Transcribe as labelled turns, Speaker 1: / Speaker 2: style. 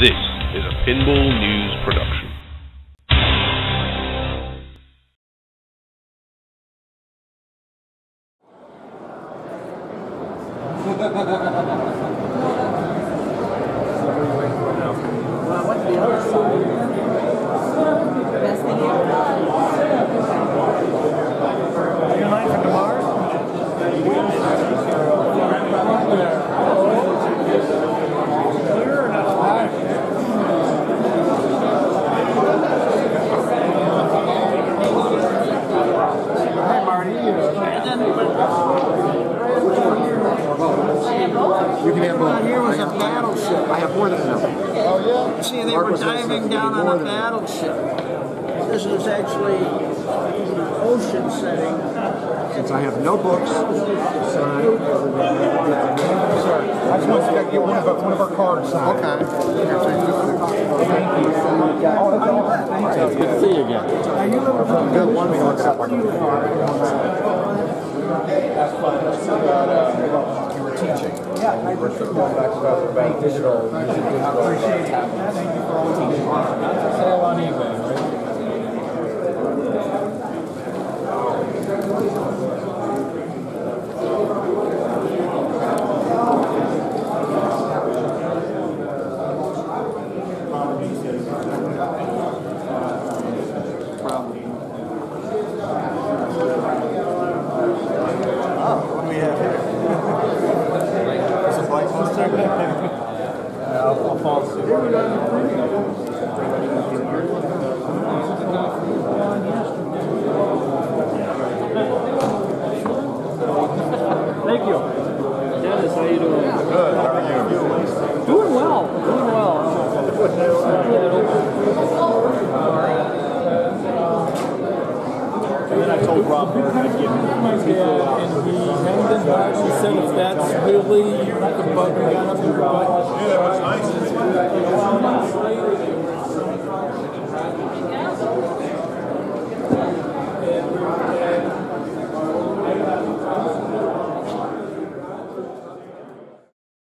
Speaker 1: This is a Pinball News production.
Speaker 2: Best
Speaker 3: You can have
Speaker 4: Down
Speaker 3: both.
Speaker 4: here was
Speaker 3: I
Speaker 4: a
Speaker 3: have-
Speaker 4: battleship.
Speaker 3: I have more than enough. Oh yeah.
Speaker 4: See, they
Speaker 3: Mark
Speaker 4: were
Speaker 3: was gonna say
Speaker 4: diving down on a
Speaker 3: than that.
Speaker 4: battleship. This is actually ocean setting.
Speaker 3: Since I have no books, sign.
Speaker 5: I just want to get one of, our- one of our cards signed.
Speaker 3: Okay.
Speaker 5: Good to see you again.
Speaker 3: Good one, we look it up.
Speaker 5: You were teaching. Yeah, I was going back about, about digital, using digital tablets. Thank you for all the teaching. Sale on eBay, right?
Speaker 4: What do we have here? Is it like
Speaker 6: Thank you. Dennis, how you doing?
Speaker 5: Good, how are you?
Speaker 6: Doing well. Doing well.
Speaker 5: And then I told Rob I'd give him
Speaker 6: Yeah, and he hemmed and hawed. He said if that's really the bug you're